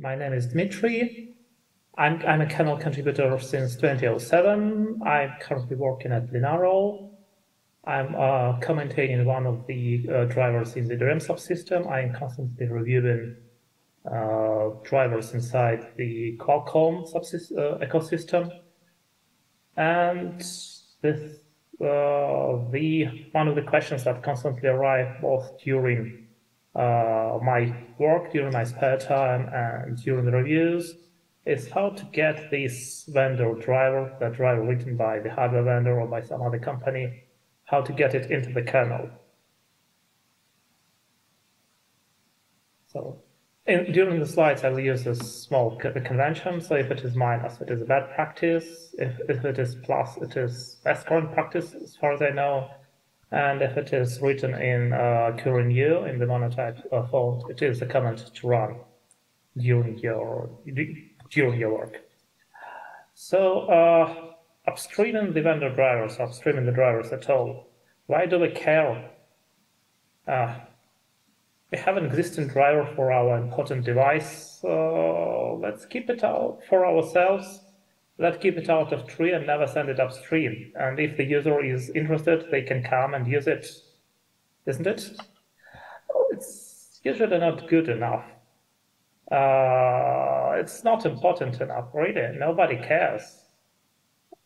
My name is Dmitry. I'm, I'm a kernel contributor since 2007. I'm currently working at Linaro. I'm uh, commentating one of the uh, drivers in the DRM subsystem. I'm constantly reviewing uh, drivers inside the Qualcomm uh, ecosystem. And this, uh, the one of the questions that constantly arrive both during uh, my work, during my spare time, and during the reviews is how to get this vendor driver, that driver written by the hardware vendor or by some other company, how to get it into the kernel. So in, during the slides, I will use a small convention. So if it is minus, it is a bad practice. If, if it is plus, it is best current practice, as far as I know. And if it is written in uh, current year in the monotype uh, font, it is a command to run during your during your work. So uh, upstreaming the vendor drivers, upstreaming the drivers at all. Why do we care? Uh, we have an existing driver for our important device. So let's keep it out for ourselves. Let's keep it out of tree and never send it upstream. And if the user is interested, they can come and use it, isn't it? Oh, it's usually not good enough. Uh, it's not important enough, really. Nobody cares.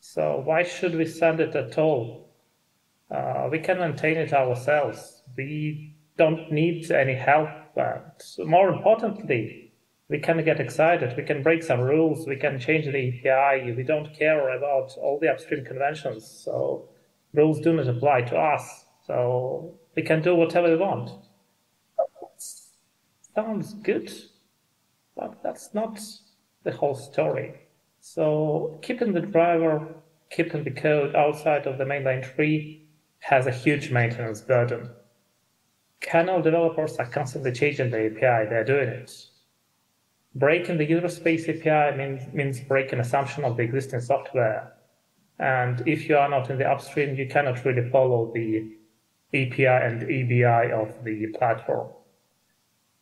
So why should we send it at all? Uh, we can maintain it ourselves. We don't need any help. But more importantly, we can get excited. We can break some rules. We can change the API. We don't care about all the upstream conventions. So rules do not apply to us. So we can do whatever we want. Sounds good. But that's not the whole story. So keeping the driver, keeping the code outside of the mainline tree has a huge maintenance burden. Kernel developers are constantly changing the API, they're doing it. Breaking the user space API means, means breaking assumption of the existing software. And if you are not in the upstream, you cannot really follow the API and ABI of the platform.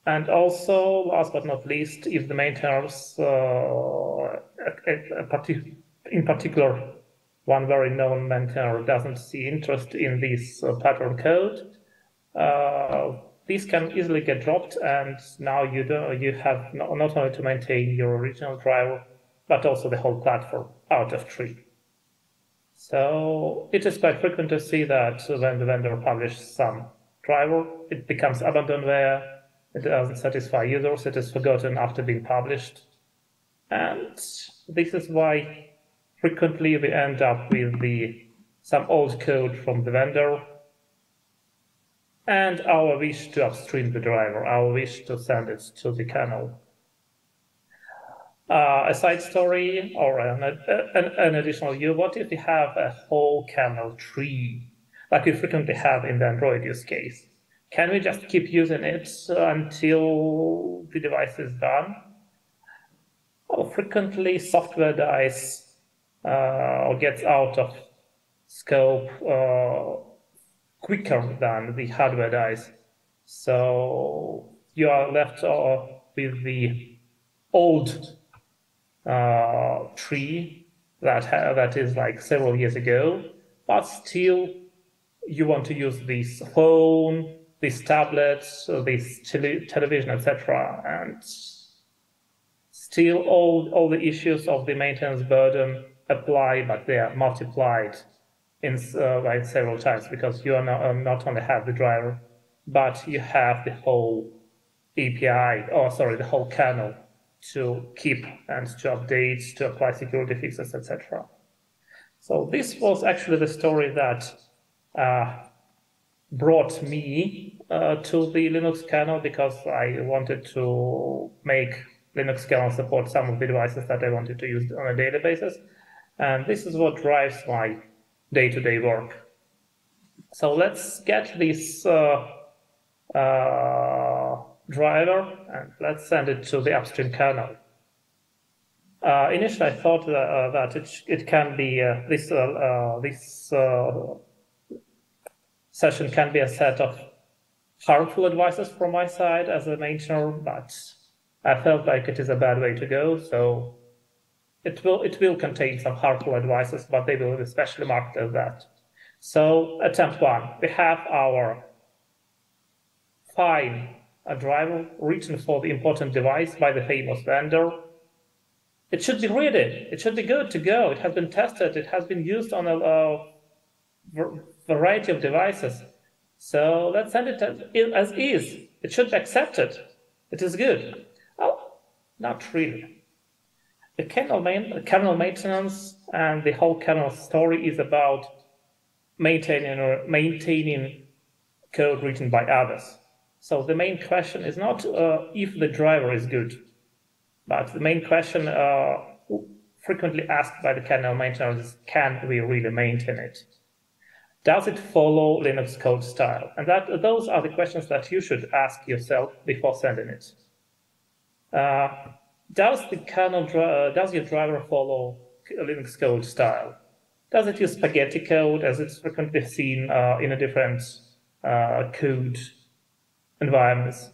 And also, last but not least, if the maintainers, uh, in particular, one very known maintainer doesn't see interest in this uh, pattern code, uh, these can easily get dropped, and now you do, you have not only to maintain your original driver, but also the whole platform out of tree. So it is quite frequent to see that when the vendor publishes some driver, it becomes abandonware, it doesn't satisfy users. It is forgotten after being published. And this is why frequently we end up with the some old code from the vendor and our wish to upstream the driver, our wish to send it to the kernel. Uh, a side story or an, an, an additional view, what if we have a whole kernel tree, like we frequently have in the Android use case? Can we just keep using it until the device is done? Well, frequently software dies uh, or gets out of scope uh, quicker than the hardware dies. So you are left with the old uh, tree that that is like several years ago, but still you want to use this phone these tablets, this tele television, etc. And still all, all the issues of the maintenance burden apply, but they are multiplied in uh, several times because you are not, uh, not only have the driver, but you have the whole API, or sorry, the whole kernel to keep and to update, to apply security fixes, etc. So this was actually the story that uh, brought me uh, to the Linux kernel because I wanted to make Linux kernel support some of the devices that I wanted to use on a daily basis. And this is what drives my day-to-day -day work. So let's get this uh, uh, driver and let's send it to the upstream kernel. Uh, initially, I thought that, uh, that it, it can be uh, this uh, this session can be a set of harmful advices from my side as a maintainer, but I felt like it is a bad way to go, so it will it will contain some harmful advices, but they will be specially marked as that. So attempt one, we have our fine a driver written for the important device by the famous vendor. It should be ready. It should be good to go. It has been tested. It has been used on a, a variety of devices. So let's send it as is. It should be accepted. It is good. Oh, not really. The kernel, main, kernel maintenance and the whole kernel story is about maintaining or maintaining code written by others. So the main question is not uh, if the driver is good, but the main question uh, frequently asked by the kernel maintainers is can we really maintain it? Does it follow Linux code style? And that those are the questions that you should ask yourself before sending it. Uh, does the kernel uh, does your driver follow Linux code style? Does it use spaghetti code as it's frequently seen uh, in a different uh, code environments?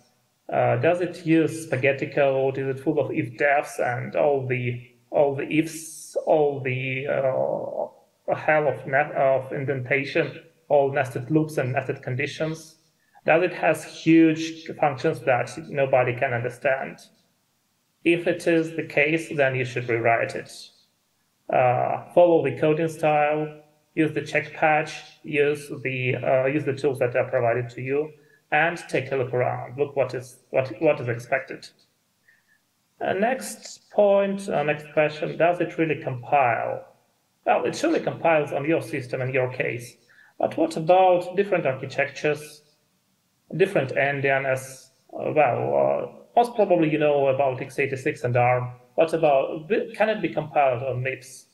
Uh, does it use spaghetti code? Is it full of if defs and all the all the ifs, all the uh, hell of net, of indentation, all nested loops and nested conditions? Does it has huge functions that nobody can understand? If it is the case, then you should rewrite it. Uh, follow the coding style, use the check patch, use the uh, use the tools that are provided to you, and take a look around. Look what is what what is expected. Uh, next point, uh, next question: Does it really compile? Well, it surely compiles on your system in your case. But what about different architectures, different endianness? Uh, well, most probably you know about x86 and ARM. What about, can it be compiled on MIPS?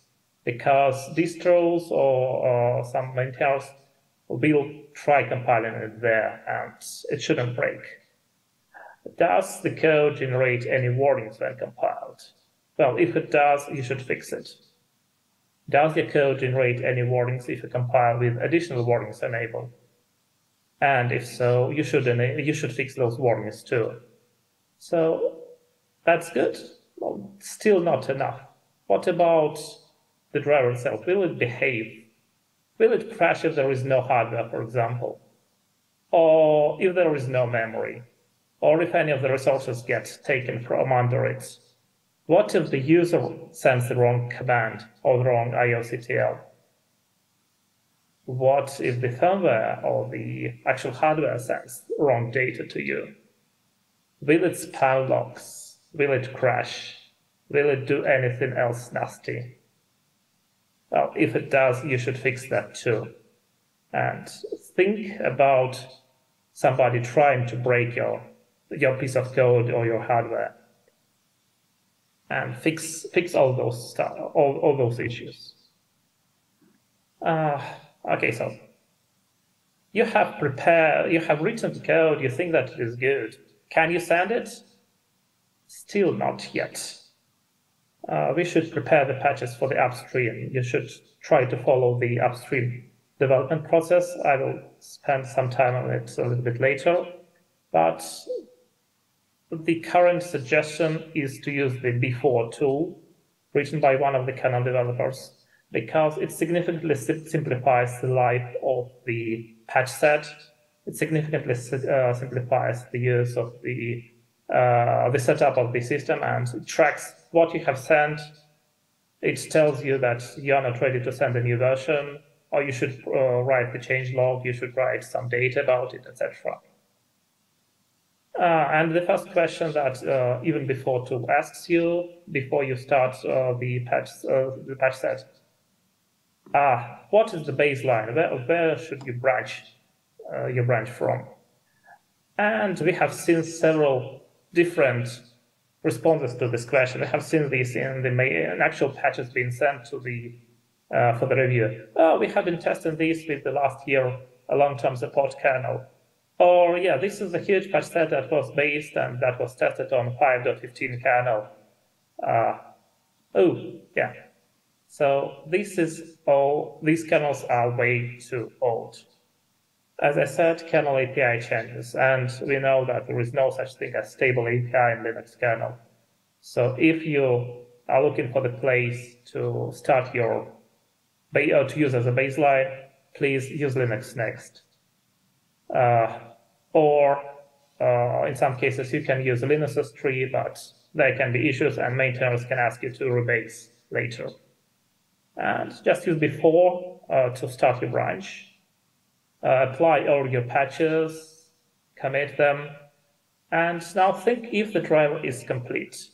Because distros or, some maintainers will try compiling it there and it shouldn't break. Does the code generate any warnings when compiled? Well, if it does, you should fix it. Does your code generate any warnings if you compile with additional warnings enabled? And if so, you should, you should fix those warnings too. So that's good. Well, still not enough. What about the driver itself? Will it behave? Will it crash if there is no hardware, for example? Or if there is no memory? Or if any of the resources get taken from under it? What if the user sends the wrong command or the wrong IOCTL? What if the firmware or the actual hardware sends wrong data to you? Will it spam logs? Will it crash? Will it do anything else nasty? Well, if it does, you should fix that too. And think about somebody trying to break your, your piece of code or your hardware. And fix, fix all those stuff, all, all those issues. Uh, okay, so you have prepared, you have written the code, you think that it is good. Can you send it? Still not yet. Uh, we should prepare the patches for the upstream. You should try to follow the upstream development process. I will spend some time on it a little bit later. But the current suggestion is to use the B4 tool written by one of the kernel developers because it significantly simplifies the life of the patch set it significantly uh, simplifies the use of the uh, the setup of the system and it tracks what you have sent. It tells you that you are not ready to send a new version, or you should uh, write the change log, you should write some data about it, etc. Uh, and the first question that uh, even B4 tool asks you, before you start uh, the patch the patch set, ah, what is the baseline? Where, where should you branch uh, you branch from. And we have seen several different responses to this question. We have seen this in the actual patches being sent to the uh, for the review. Oh, we have been testing this with the last year a long-term support kernel. Or yeah, this is a huge patch set that was based and that was tested on 5.15 kernel. Uh, oh, yeah. So this is all, these kernels are way too old. As I said, kernel API changes, and we know that there is no such thing as stable API in Linux kernel. So if you are looking for the place to start your, or to use as a baseline, please use Linux next. Uh, or uh, in some cases, you can use Linus's tree, but there can be issues and maintainers can ask you to rebase later. And just use B4 uh, to start your branch. Uh, apply all your patches, commit them, and now think if the driver is complete.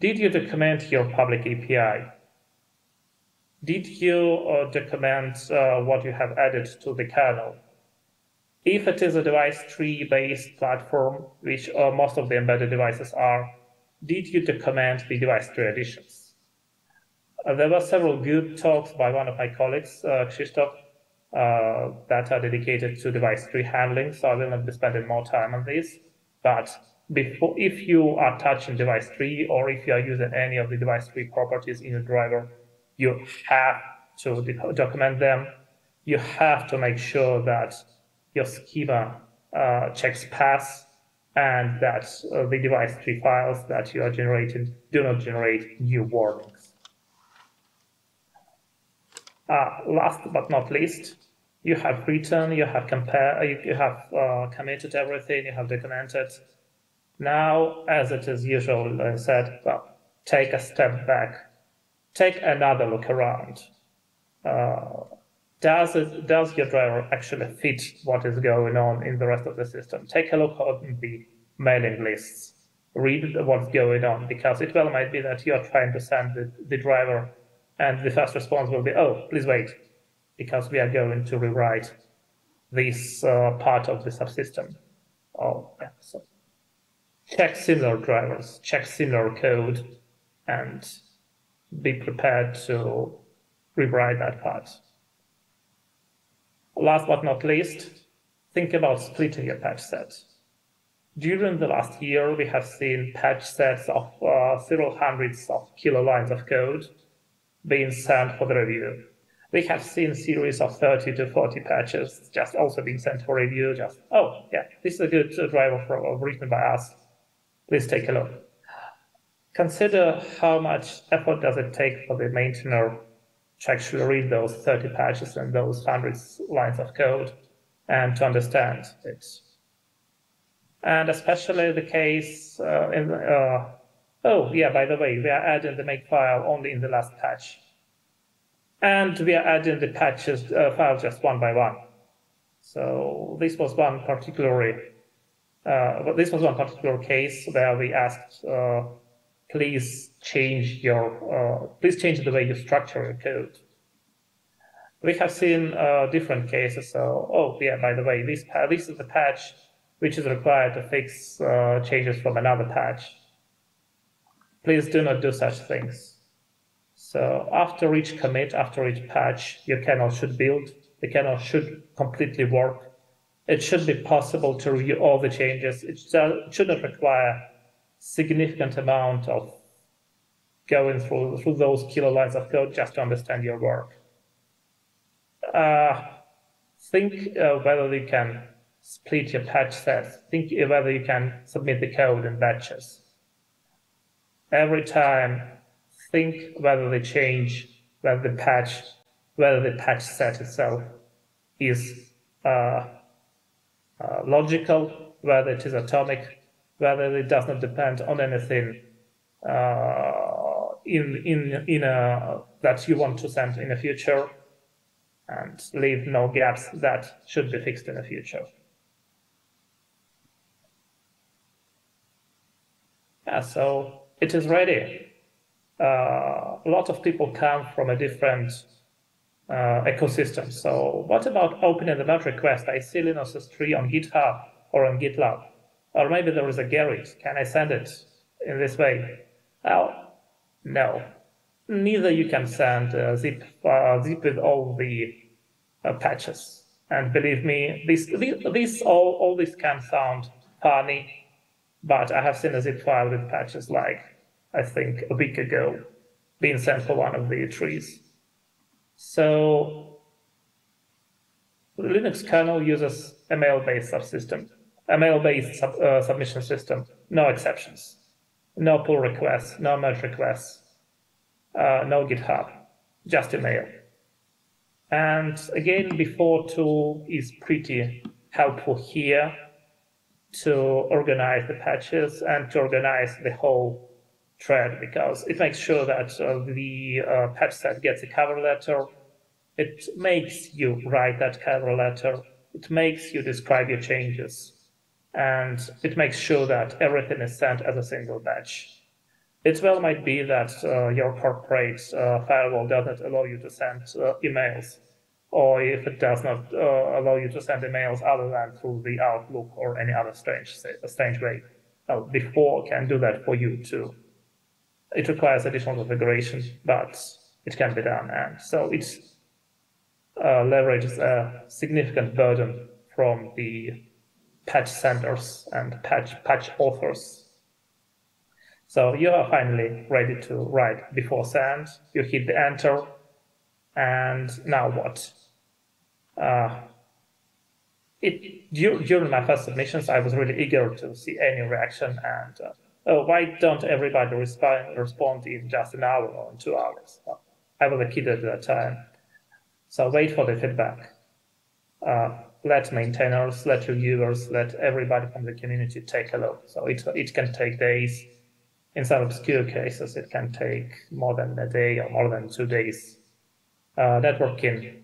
Did you document your public API? Did you uh, document uh, what you have added to the kernel? If it is a device tree based platform, which uh, most of the embedded devices are, did you document the device tree additions? Uh, there were several good talks by one of my colleagues, uh, Krzysztof, that are dedicated to device tree handling, so I will not be spending more time on this. But before, if you are touching device tree or if you are using any of the device tree properties in your driver, you have to document them. You have to make sure that your schema uh, checks pass and that uh, the device tree files that you are generating do not generate new warnings. Uh, last but not least, you have written, you have compared, you, you have uh, committed everything, you have documented. Now, as it is usual, I said, well, take a step back, take another look around. Uh, does it, does your driver actually fit what is going on in the rest of the system? Take a look at the mailing lists, read what's going on, because it well might be that you're trying to send the, the driver and the first response will be, oh, please wait, because we are going to rewrite this uh, part of the subsystem. Oh, yeah, so check similar drivers, check similar code, and be prepared to rewrite that part. Last but not least, think about splitting your patch set. During the last year, we have seen patch sets of uh, several hundreds of kilo lines of code being sent for the review. We have seen series of 30 to 40 patches just also being sent for review. Just, oh, yeah, this is a good driver for, uh, written by us. Please take a look. Consider how much effort does it take for the maintainer to actually read those 30 patches and those hundreds lines of code and to understand it. And especially the case uh, in, uh, oh yeah, by the way, we are adding the makefile only in the last patch. And we are adding the patches uh, file just one by one. So this was one particularly, uh, this was one particular case where we asked uh, please change your, uh, please change the way you structure your code. We have seen uh, different cases. So, oh yeah, by the way, this this is the patch which is required to fix uh, changes from another patch. Please do not do such things. So after each commit, after each patch, your kernel should build. The kernel should completely work. It should be possible to review all the changes. It should not require significant amount of going through, through those kilo lines of code just to understand your work. Uh, think uh, whether you can split your patch sets. Think whether you can submit the code in batches. Every time, think whether the change, whether the patch, whether the patch set itself is uh, uh, logical, whether it is atomic, whether it does not depend on anything uh, in in in a that you want to send in the future, and leave no gaps that should be fixed in the future. Yeah, so it is ready. Uh, a lot of people come from a different uh, ecosystem. So what about opening the merge request? I see Linus's tree on GitHub or on GitLab. Or maybe there is a Gerrit. Can I send it in this way? No. Neither you can send a zip, uh, zip with all the uh, patches. And believe me, this, this, all, all this can sound funny, but I have seen a zip file with patches like, I think, a week ago being sent for one of the trees. So The Linux kernel uses a mail-based subsystem, a mail-based sub, uh, submission system, no exceptions, no pull requests, no merge requests, uh, no GitHub, just email. And again, B4 tool is pretty helpful here to organize the patches and to organize the whole thread because it makes sure that uh, the uh, patch set gets a cover letter. It makes you write that cover letter. It makes you describe your changes. And it makes sure that everything is sent as a single batch. It well might be that uh, your corporate uh, firewall doesn't allow you to send uh, emails, or if it does not uh, allow you to send emails other than through the Outlook or any other strange, strange way. Well, B4 can do that for you too. It requires additional configuration, but it can be done. And so it uh, leverages a significant burden from the patch senders and patch, patch authors so you are finally ready to write B4 send. You hit the enter, and now what? Uh, it during my first submissions, I was really eager to see any reaction, and uh, oh, why don't everybody respond respond in just an hour or two hours? I was a kid at that time, so wait for the feedback. Uh, let maintainers, let reviewers, let everybody from the community take a look. So it it can take days in some obscure cases, it can take more than a day or more than two days. Uh, networking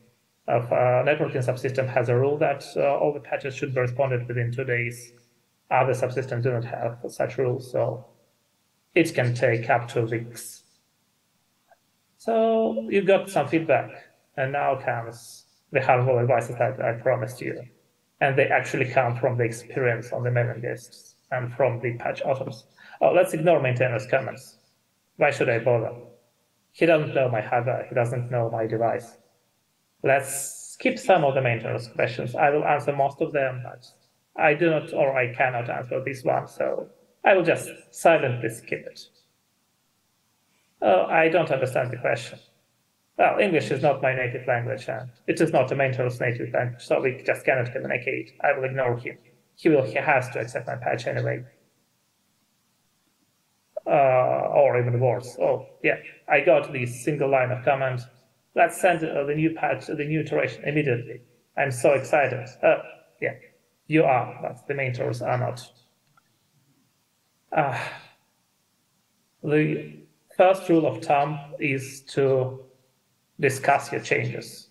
of uh, networking subsystem has a rule that uh, all the patches should be responded within two days. Other subsystems do not have such rules, so it can take up to weeks. So you got some feedback, and now comes the helpful advice that I promised you. And they actually come from the experience on the mailing lists and from the patch authors. Oh, let's ignore maintainer's comments. Why should I bother? He doesn't know my hardware. He doesn't know my device. Let's skip some of the maintainer's questions. I will answer most of them, but I do not or I cannot answer this one, so I will just silently skip it. Oh, I don't understand the question. Well, English is not my native language, and it is not a maintainer's native language, so we just cannot communicate. I will ignore him. He will. He has to accept my patch anyway uh, or even worse. Oh, yeah, I got this single line of comment. Let's send uh, the new patch, the new iteration immediately. I'm so excited. Uh, yeah, you are, but the mentors are not. Uh, the first rule of thumb is to discuss your changes.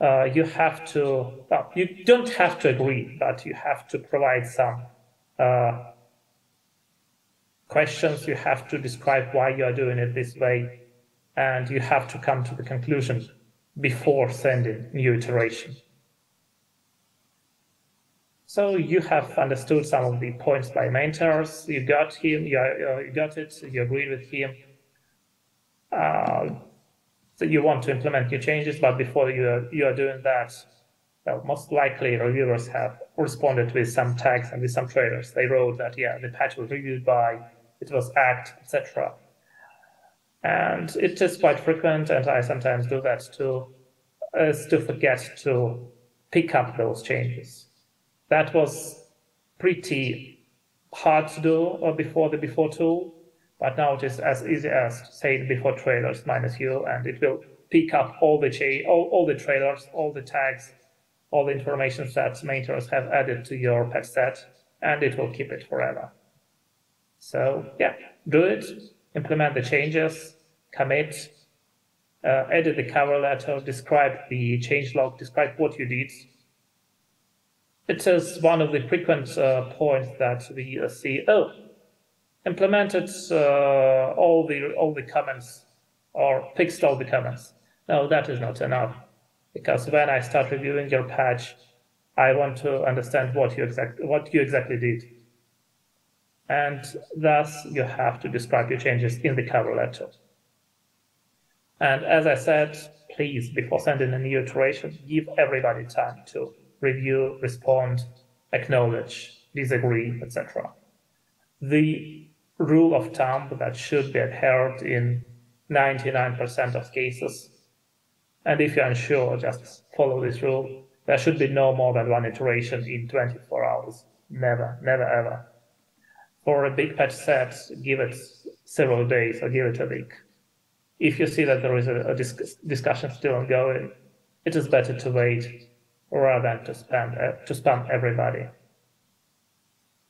Uh, you have to, well, you don't have to agree, but you have to provide some uh, questions, you have to describe why you are doing it this way, and you have to come to the conclusion before sending new iteration. So you have understood some of the points by mentors. You got him. You, uh, you got it. You agreed with him. Uh, so you want to implement new changes, but before you are, you are doing that, well, most likely reviewers have responded with some tags and with some trailers. They wrote that yeah, the patch was reviewed by it was act, etc. And it is quite frequent, and I sometimes do that too, is to forget to pick up those changes. That was pretty hard to do or before the B4 tool, but now it is as easy as say B4 trailers minus u, and it will pick up all the cha- all, all the trailers, all the tags, all the information that maintainers have added to your patch set, and it will keep it forever. So yeah, do it, implement the changes, commit, uh, edit the cover letter, describe the change log, describe what you did. It is one of the frequent uh, points that we uh, see. Oh, implemented uh, all the all the comments or fixed all the comments. No, that is not enough because when I start reviewing your patch, I want to understand what you exact what you exactly did and thus you have to describe your changes in the cover letter. And as I said, please, before sending a new iteration, give everybody time to review, respond, acknowledge, disagree, etc. The rule of thumb that should be adhered in 99% of cases, and if you're unsure, just follow this rule, there should be no more than one iteration in 24 hours. Never, never, ever. For a big patch set, give it several days or give it a week. If you see that there is a, a discussion still ongoing, it is better to wait rather than to spam, uh, to spam everybody.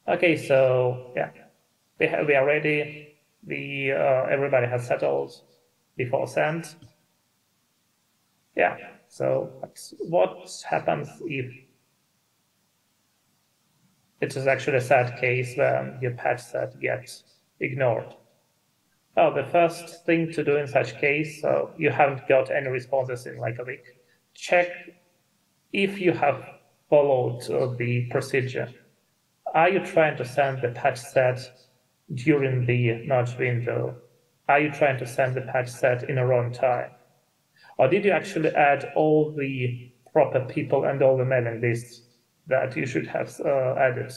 Okay, so yeah, we, have, we are ready. The, uh, everybody has settled B4 send. Yeah, so what happens if it is actually a sad case when your patch set gets ignored? Well, the first thing to do in such case, so you haven't got any responses in like a week, check if you have followed the procedure. Are you trying to send the patch set during the merge window? Are you trying to send the patch set in a wrong time? Or did you actually add all the proper people and all the mailing lists that you should have uh, added?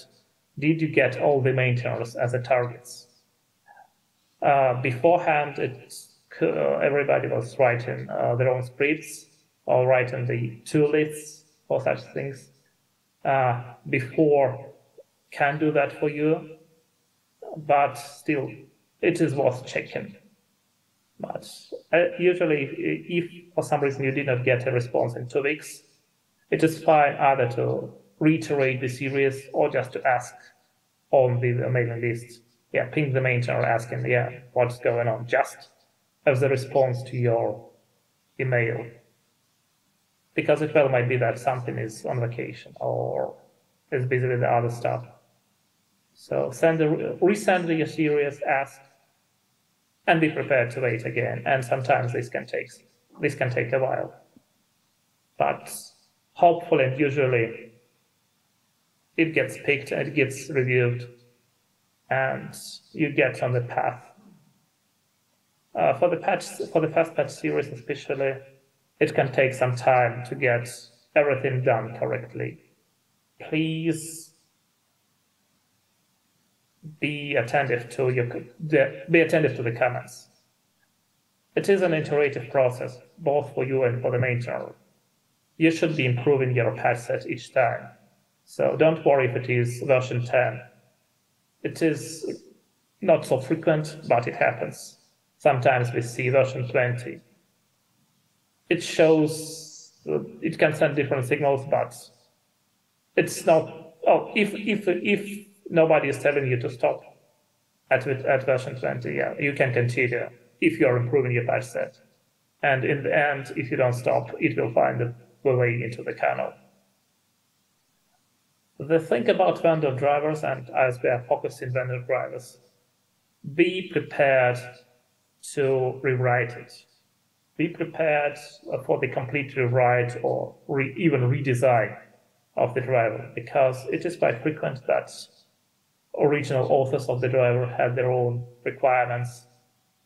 Did you get all the maintainers as the targets? Uh, beforehand, uh, everybody was writing uh, their own scripts or writing the two lists for such things. Uh, B4 can do that for you, but still, it is worth checking. But uh, usually, if for some reason you did not get a response in two weeks, it is fine either to reiterate the series or just to ask on the mailing list. Yeah, ping the maintainer asking, yeah, what's going on, just as a response to your email. Because it well might be that something is on vacation or is busy with the other stuff. So send a, resend the series, ask and be prepared to wait again. And sometimes this can take this can take a while. But hopefully and usually it gets picked and it gets reviewed and you get on the path. Uh, for the patch for the fast patch series especially, it can take some time to get everything done correctly. Please be attentive to your be attentive to the comments. It is an iterative process, both for you and for the maintainer. You should be improving your patch set each time. So don't worry if it is version 10. It is not so frequent, but it happens. Sometimes we see version 20. It shows, it can send different signals, but it's not, oh, if, if, if nobody is telling you to stop at, at version 20. Yeah, you can continue if you're improving your patch set. And in the end, if you don't stop, it will find the way into the kernel. The thing about vendor drivers, and as we are focused in vendor drivers, be prepared to rewrite it. Be prepared for the complete rewrite or re even redesign of the driver, because it is quite frequent that original authors of the driver had their own requirements.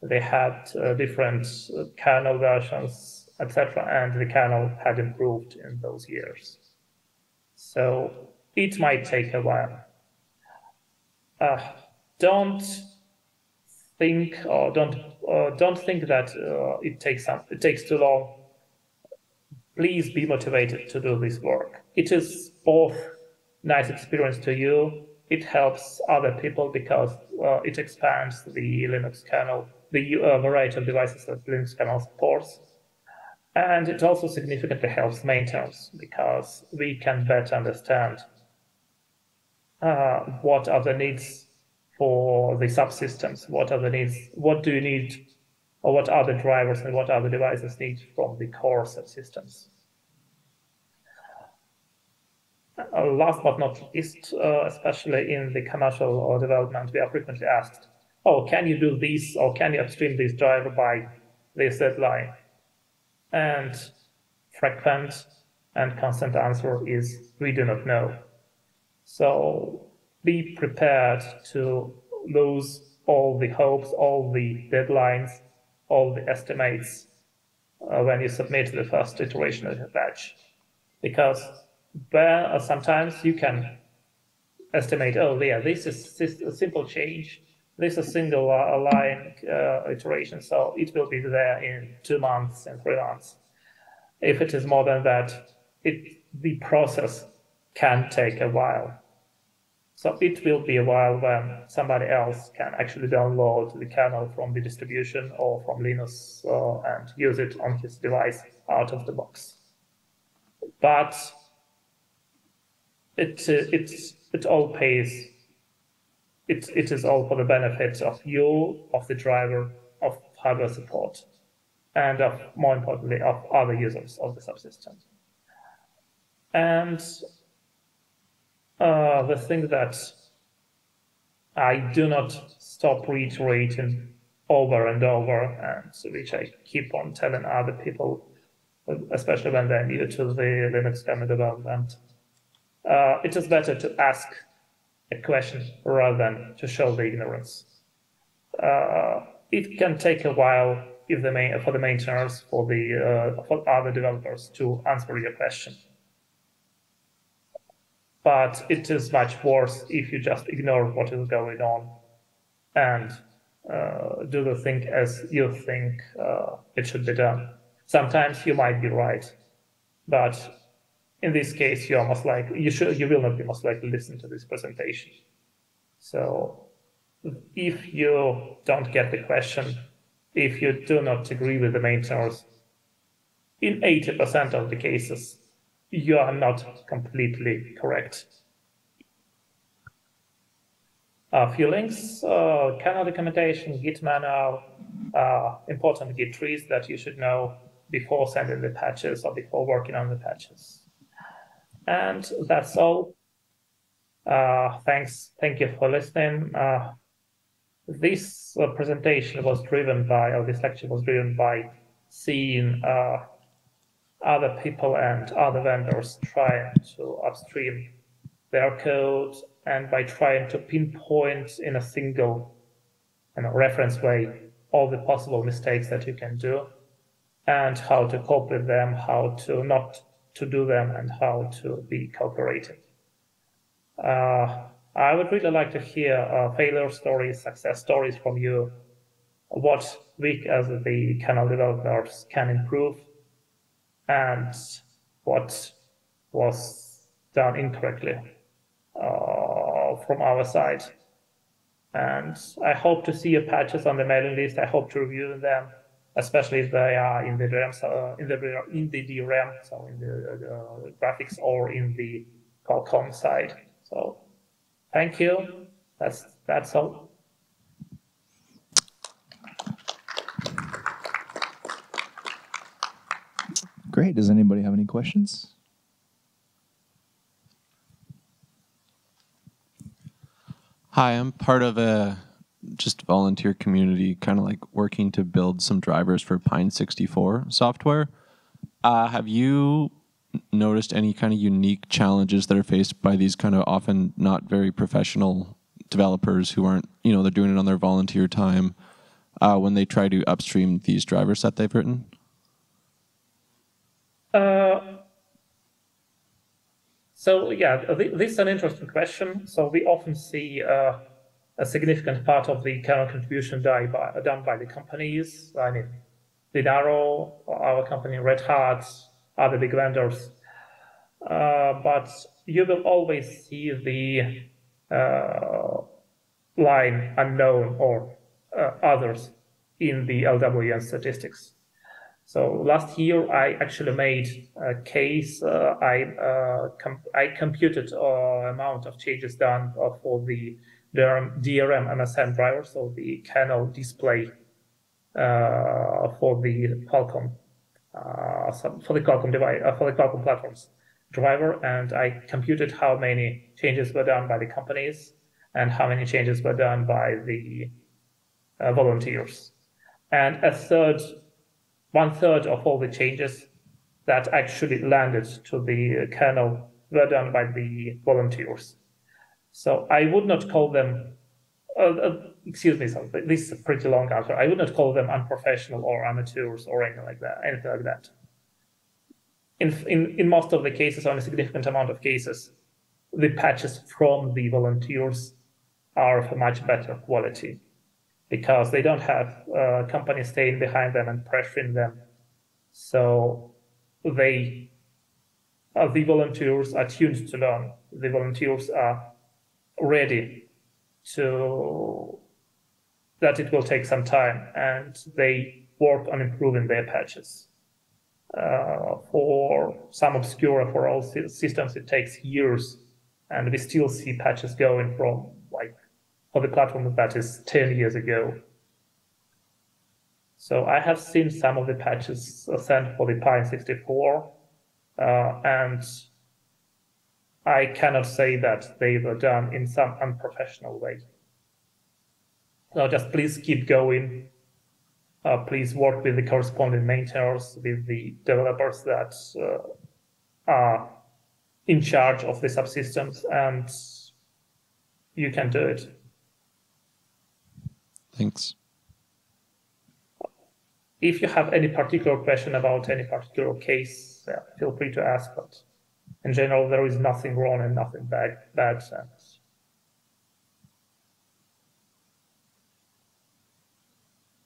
They had uh, different uh, kernel versions, etc., and the kernel had improved in those years. So it might take a while. Uh, don't think or don't don't think that uh, it takes some, it takes too long. Please be motivated to do this work. It is both nice experience to you it helps other people because uh, it expands the Linux kernel, the uh, variety of devices that Linux kernel supports. And it also significantly helps maintainers because we can better understand uh, what are the needs for the subsystems, what are the needs, what do you need, or what other drivers and what other devices need from the core subsystems. Uh, last but not least, uh, especially in the commercial or development, we are frequently asked, oh, can you do this or can you upstream this driver by this deadline? And frequent and constant answer is we do not know. So be prepared to lose all the hopes, all the deadlines, all the estimates uh, when you submit the first iteration of the patch. Because uh, sometimes you can estimate, oh, yeah, this is a simple change. This is a single uh, line uh, iteration, so it will be there in two months and three months. If it is more than that, it the process can take a while. So it will be a while when somebody else can actually download the kernel from the distribution or from Linux uh, and use it on his device out of the box. But it uh, it it all pays. It it is all for the benefit of you, of the driver, of hardware support, and of more importantly of other users of the subsystem. And uh, the thing that I do not stop reiterating over and over, and which I keep on telling other people, especially when they're new to the Linux kernel development, uh, it is better to ask a question rather than to show the ignorance. Uh, it can take a while if the main, for the maintainers, for the uh, for other developers to answer your question but it is much worse if you just ignore what is going on and uh, do the thing as you think uh, it should be done. Sometimes you might be right, but in this case, you are most likely you should you will not be most likely listen to this presentation. So, if you don't get the question, if you do not agree with the maintainers, in 80% of the cases, you are not completely correct. A few links, uh, kernel documentation, Git manual, uh, important Git trees that you should know before sending the patches or before working on the patches. And that's all. Uh, thanks. Thank you for listening. Uh, this uh, presentation was driven by, or this lecture was driven by seeing uh, other people and other vendors trying to upstream their code and by trying to pinpoint in a single you know, reference way all the possible mistakes that you can do and how to cope with them, how to not to do them, and how to be cooperative. Uh, I would really like to hear uh, failure stories, success stories from you, what we as the kernel developers can improve and what was done incorrectly uh, from our side. And I hope to see your patches on the mailing list. I hope to review them, especially if they are in the DRM, uh, in the in the DRM, so in the uh, graphics or in the Qualcomm side. So, thank you. That's that's all. Great. Does anybody have any questions? Hi, I'm part of a just volunteer community, kind of like working to build some drivers for Pine 64 software. Uh, have you noticed any kind of unique challenges that are faced by these kind of often not very professional developers who aren't, you know, they're doing it on their volunteer time uh, when they try to upstream these drivers that they've written? Uh, so yeah, this is an interesting question. So we often see uh, a significant part of the kernel contribution done by, done by the companies. I mean, Linaro, our company, Red Hat, other big vendors. Uh, but you will always see the uh, line unknown or uh, others in the LWN statistics. So last year, I actually made a case. Uh, I uh, com I computed uh, amount of changes done uh, for the DRM, DRM MSM driver, so the kernel display uh, for the Qualcomm uh, for the Qualcomm device for the Qualcomm platforms driver, and I computed how many changes were done by the companies and how many changes were done by the volunteers. And a third one third of all the changes that actually landed to the kernel were done by the volunteers. So I would not call them, uh, uh, excuse me, so this is a pretty long answer. I would not call them unprofessional or amateurs or anything like that. Anything like that. In, in, in most of the cases, on a significant amount of cases, the patches from the volunteers are of a much better quality because they don't have uh, companies staying behind them and pressuring them. So they uh, the volunteers are tuned to learn. The volunteers are ready to that it will take some time and they work on improving their patches. Uh, for some obscure for all systems, it takes years, and we still see patches going from for the platform that is 10 years ago. So I have seen some of the patches sent for the Pine 64, uh, and I cannot say that they were done in some unprofessional way. So just please keep going. Uh, please work with the corresponding maintainers, with the developers that uh, are in charge of the subsystems, and you can do it. Thanks. If you have any particular question about any particular case, yeah, feel free to ask. But in general, there is nothing wrong and nothing bad. bad sense.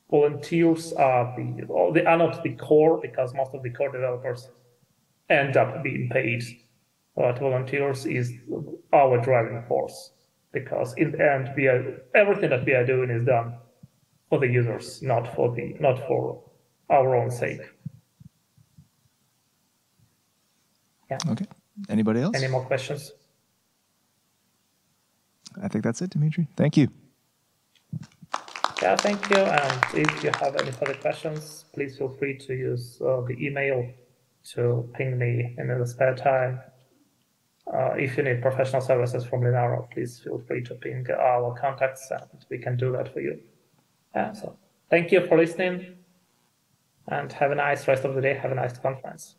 volunteers are the, well, they are not the core because most of the core developers end up being paid. But volunteers is our driving force because in the end, we are everything that we are doing is done for the users, not for the not for our own sake. Yeah. Okay. Anybody else? Any more questions? I think that's it, Dmitry. Thank you. Yeah, thank you. And if you have any further questions, please feel free to use uh, the email to ping me in the spare time. Uh, if you need professional services from Linaro, please feel free to ping our contacts and we can do that for you. Yeah, so thank you for listening and have a nice rest of the day. Have a nice conference.